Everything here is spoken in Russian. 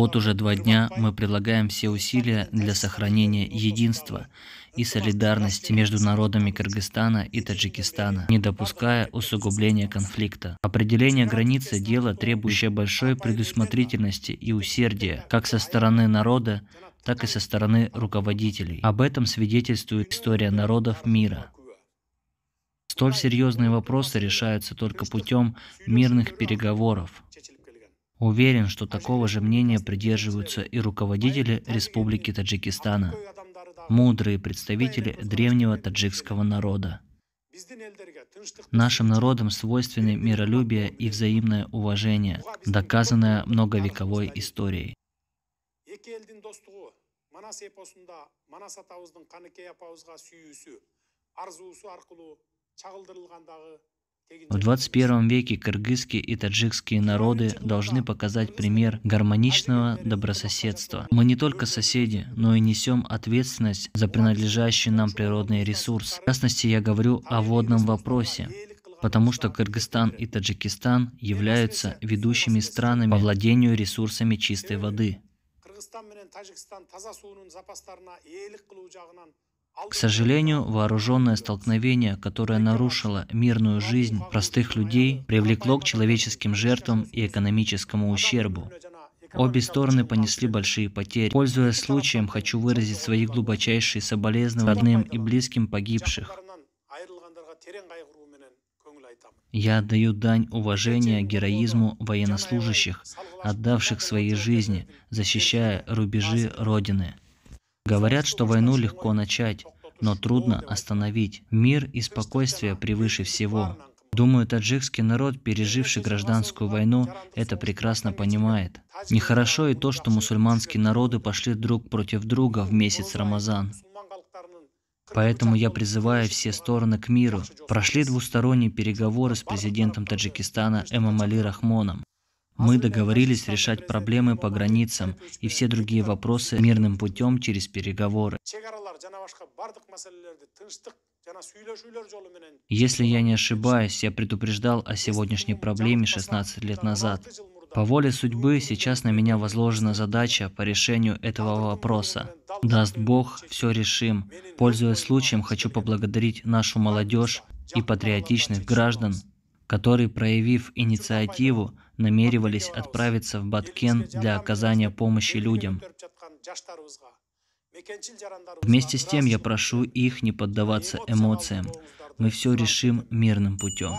Вот уже два дня мы прилагаем все усилия для сохранения единства и солидарности между народами Кыргызстана и Таджикистана, не допуская усугубления конфликта. Определение границы – дело, требующее большой предусмотрительности и усердия, как со стороны народа, так и со стороны руководителей. Об этом свидетельствует история народов мира. Столь серьезные вопросы решаются только путем мирных переговоров. Уверен, что такого же мнения придерживаются и руководители Республики Таджикистана, мудрые представители древнего таджикского народа. Нашим народам свойственны миролюбие и взаимное уважение, доказанное многовековой историей. В 21 веке кыргызские и таджикские народы должны показать пример гармоничного добрососедства. Мы не только соседи, но и несем ответственность за принадлежащий нам природный ресурс. В частности, я говорю о водном вопросе потому что Кыргызстан и Таджикистан являются ведущими странами по владению ресурсами чистой воды. К сожалению, вооруженное столкновение, которое нарушило мирную жизнь простых людей, привлекло к человеческим жертвам и экономическому ущербу. Обе стороны понесли большие потери. Пользуясь случаем, хочу выразить свои глубочайшие соболезнования родным и близким погибших. Я отдаю дань уважения героизму военнослужащих, отдавших свои жизни, защищая рубежи Родины. Говорят, что войну легко начать, но трудно остановить. Мир и спокойствие превыше всего. Думаю, таджикский народ, переживший гражданскую войну, это прекрасно понимает. Нехорошо и то, что мусульманские народы пошли друг против друга в месяц Рамазан. Поэтому я призываю все стороны к миру. Прошли двусторонние переговоры с президентом Таджикистана Эмамали Рахмоном. Мы договорились решать проблемы по границам и все другие вопросы мирным путем через переговоры. Если я не ошибаюсь, я предупреждал о сегодняшней проблеме 16 лет назад. По воле судьбы сейчас на меня возложена задача по решению этого вопроса. Даст Бог, все решим. Пользуясь случаем, хочу поблагодарить нашу молодежь и патриотичных граждан, которые, проявив инициативу, намеревались отправиться в Баткен для оказания помощи людям. Вместе с тем я прошу их не поддаваться эмоциям. Мы все решим мирным путем.